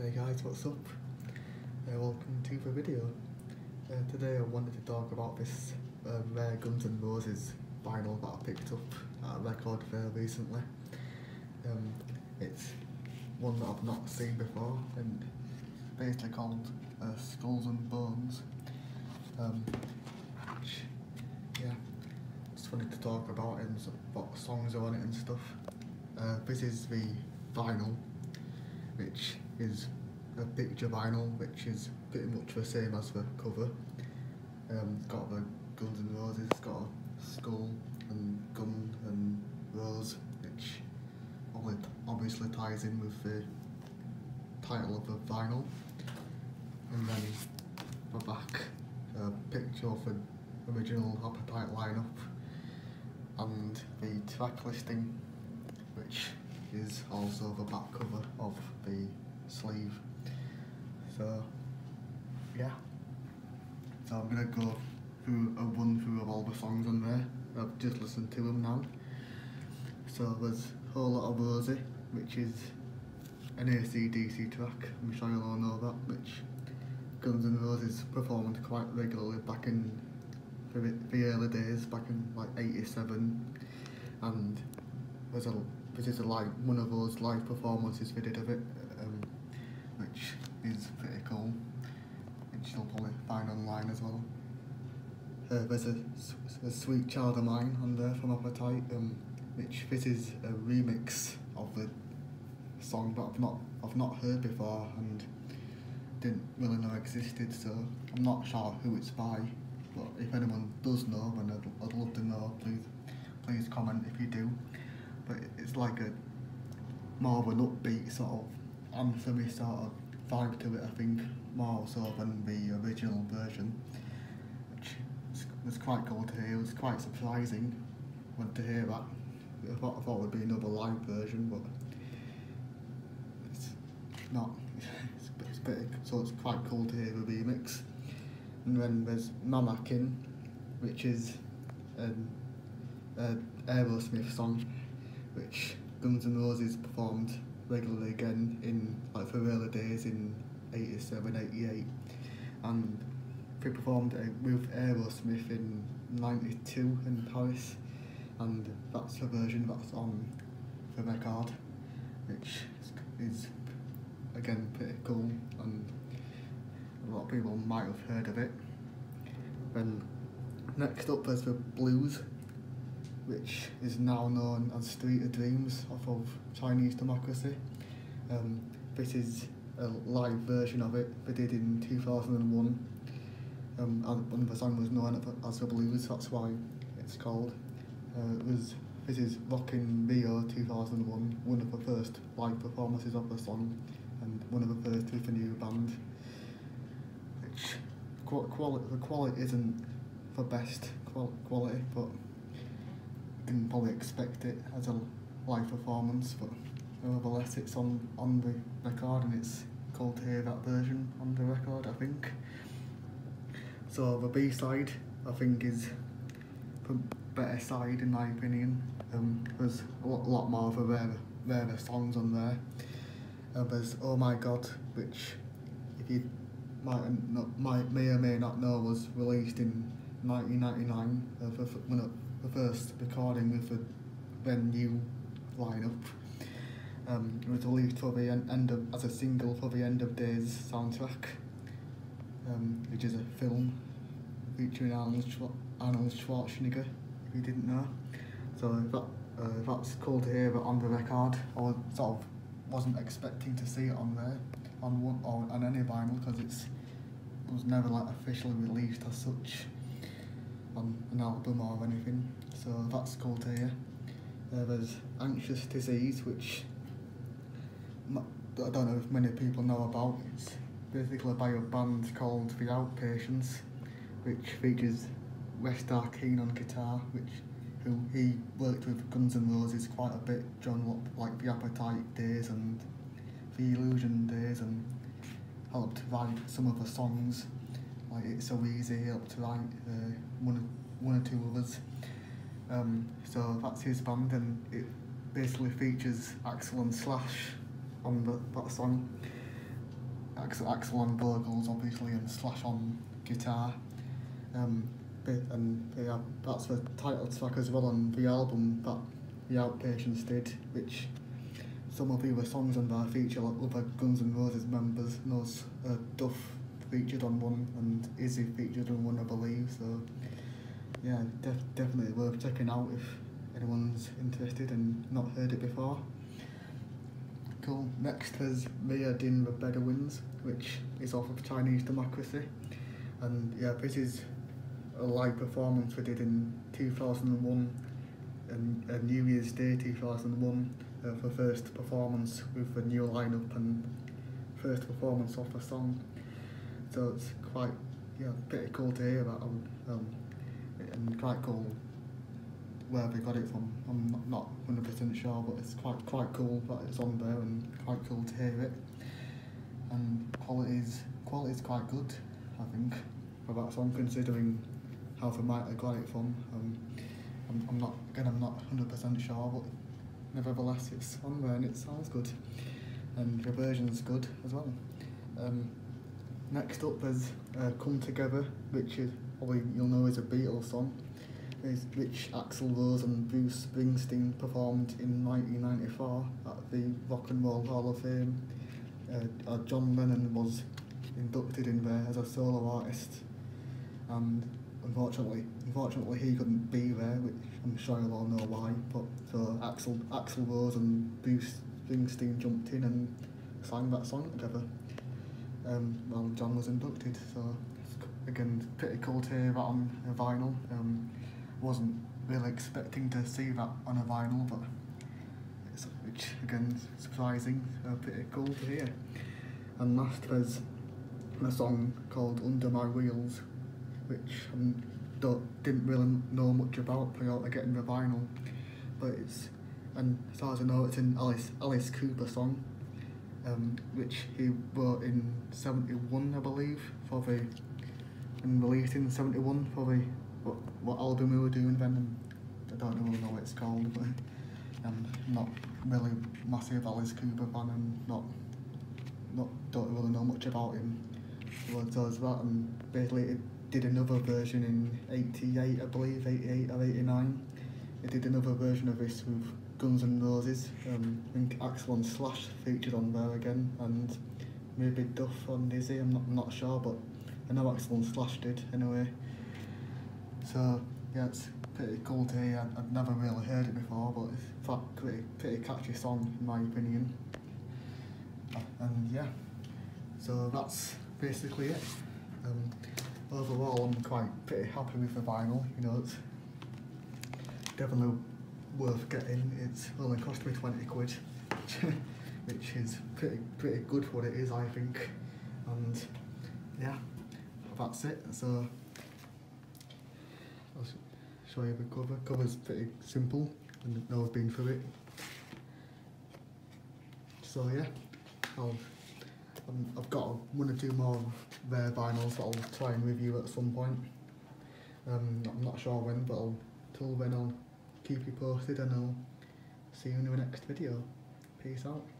Hey guys, what's up? Uh, welcome to the video. Uh, today I wanted to talk about this uh, rare Guns N' Roses vinyl that I picked up at a record fair recently. Um, it's one that I've not seen before and basically called uh, Skulls and Bones. Um, which, yeah, just wanted to talk about it and what songs are on it and stuff. Uh, this is the vinyl which is a picture vinyl, which is pretty much the same as the cover. Um, got the Guns N' Roses, got a skull and gun and rose, which obviously ties in with the title of the vinyl. And then the back, a picture of the original Appetite lineup, and the track listing, which is also the back cover of the sleeve. So, yeah. So I'm gonna go through a run through of all the songs on there. I've just listened to them now. So there's Whole Lot of Rosie, which is an ACDC track. I'm sure you'll all know that, which Guns N' Roses performed quite regularly back in the, the early days, back in like 87. And there's a this is a live one of those live performances they did of it, um, which is pretty cool, which you'll probably find online as well. Uh, there's a Sweet Child of Mine on there from Appetite, um, which this is a remix of the song that I've not I've not heard before and didn't really know existed. So I'm not sure who it's by, but if anyone does know, then I'd, I'd love to know. Please, please comment if you do but it's like a more of an upbeat sort of anthemy sort of vibe to it. I think more so than the original version, which was quite cool to hear. It was quite surprising when to hear that. I thought, I thought it would be another live version, but it's not. It's, it's bit, so it's quite cool to hear the remix. And then there's Mama Kin, which is an Aerosmith song, which Guns N' Roses performed regularly again in like the early days in 87, 88, and they performed it with Aerosmith in 92 in Paris, and that's the version that's on the record, which is again pretty cool, and a lot of people might have heard of it. Then next up there's the blues, which is now known as Street of Dreams off of Chinese Democracy. Um, this is a live version of it they did in 2001. Um, and and the song was known as the blues, that's why it's called. Uh, it was this is Rock in Rio 2001, one of the first live performances of the song, and one of the first with a new band. Which qual- quali- the quality isn't the best qual- quality, but can probably expect it as a live performance. But nevertheless, it's on on the record, and it's cool to hear that version on the record. I think. So the B side, I think, is the better side in my opinion. Um, there's a lot, lot more of the rarer, rarer songs on there. Uh, there's Oh My God, which if you might, not, might may or may not know was released in 1999, uh, the, f- when it, the first recording with the then new lineup. Um, it was released for the en- end of, as a single for the End of Days soundtrack, um, which is a film featuring Arnold, Arnold Schwarzenegger, if you didn't know. So that uh, that's cool to hear but on the record. I was, sort of wasn't expecting to see it on there, on one or on any vinyl because it's it was never like officially released as such on an album or anything, so that's cool to hear. Uh, there's Anxious Disease, which I don't know if many people know about. It's basically by a band called The Outpatients, which features West Arkeen on guitar, which who he worked with Guns N' Roses quite a bit during what, like the Appetite days and the Illusion days, and helped write some of the songs like it's so easy up to like uh, one one or two others. Um, so that's his band, and it basically features Axel and Slash on the, that song. Axel, Axel on vocals, obviously, and Slash on guitar. Um, bit and yeah, that's the title track as well on the album that the Outpatients did, which some of the other songs on there feature like other Guns N' Roses members, knows uh, Duff featured on one and Izzy featured on one, I believe. So yeah, def definitely worth checking out if anyone's interested and not heard it before. Cool. Next is Riad N' the Bedouins, which is off of Chinese Democracy. And yeah, this is a live performance we did in 2001, and, uh, New Year's Day 2001, uh, for first performance with the new lineup and first performance of the song. So it's quite, yeah, pretty cool to hear that. Um, um, and quite cool where they got it from. I'm not 100% sure, but it's quite quite cool that it's on there and quite cool to hear it. And quality's quality's quite good, I think, for that song considering how they might have got it from. Um, I'm, I'm not again I'm not 100% sure, but nevertheless it's on there and it sounds good, and the version's good as well. Um, next up there's uh, Come Together, which is probably you'll know is a Beatles song is, which Axl Rose and Bruce Springsteen performed in 1994 at the Rock and Roll Hall of Fame. Uh, uh, John Lennon was inducted in there as a solo artist, and unfortunately, unfortunately he couldn't be there, which I'm sure you'll all know why. But so Axl Axl Rose and Bruce Springsteen jumped in and sang that song together. Um, well, John was inducted, so again, pretty cool to hear that on vinyl. Um, wasn't really expecting to see that on a vinyl, but it's, which again surprising, uh, pretty cool to hear. And last there's a song called Under My Wheels, which I didn't really know much about prior to getting the vinyl, but it's and as far as I know it's an Alice Alice Cooper song, um, which he wrote in '71 I believe for the and released in '71 for the what, what album we were doing then. I don't really know what it's called, but I'm not really massive Alice Cooper fan and not not don't really know much about him. So does that and basically it did another version in 88 I believe, 88 or 89. It did another version of this with Guns N' Roses. Um, I think Axl and Slash featured on there again and maybe Duff on Dizzy, I'm not, I'm not sure but I know Axl and Slash did anyway. So yeah, it's pretty cool to hear. I've never really heard it before, but it's a pretty, pretty catchy song in my opinion. And yeah, so that's basically it. Um, overall, I'm quite pretty happy with the vinyl. You know, it's definitely worth getting. It's only cost me 20 quid, which is pretty pretty good for what it is, I think. And yeah, that's it. So I'll show you the cover. Cover's pretty simple and now I've been through it. So yeah, I'll, um, I've got one or two more rare vinyls that I'll try and review at some point. Um, I'm not sure when, but I'll, till then I'll keep you posted and I'll see you in the next video. Peace out.